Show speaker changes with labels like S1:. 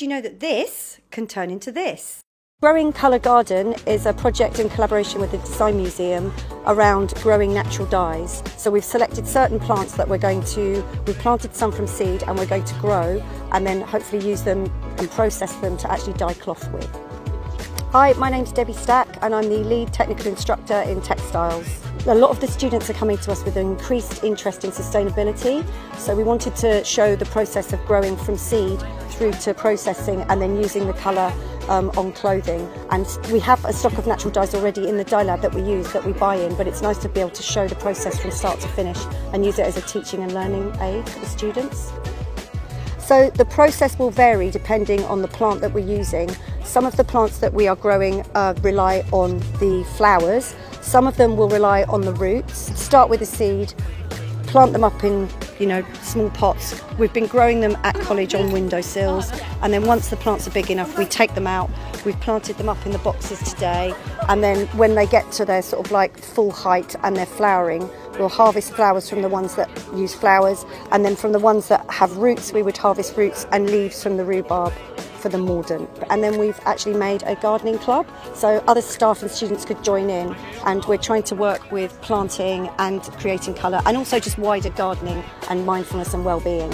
S1: Did you know that this can turn into this? Growing Colour Garden is a project in collaboration with the Design Museum around growing natural dyes. So we've selected certain plants that we're going to, we've planted some from seed and we're going to grow and then hopefully use them and process them to actually dye cloth with. Hi, my name's Debbie Stack and I'm the lead technical instructor in textiles. A lot of the students are coming to us with an increased interest in sustainability, so we wanted to show the process of growing from seed through to processing and then using the colour um, on clothing. And we have a stock of natural dyes already in the dye lab that we use, that we buy in, but it's nice to be able to show the process from start to finish and use it as a teaching and learning aid for the students. So the process will vary depending on the plant that we're using. Some of the plants that we are growing uh, rely on the flowers, some of them will rely on the roots. Start with the seed, plant them up in you know small pots. We've been growing them at college on windowsills and then once the plants are big enough we take them out. We've planted them up in the boxes today and then when they get to their sort of like full height and they're flowering we'll harvest flowers from the ones that use flowers and then from the ones that have roots we would harvest roots and leaves from the rhubarb for the mordant. And then we've actually made a gardening club so other staff and students could join in and we're trying to work with planting and creating colour and also just wider gardening and mindfulness and well-being.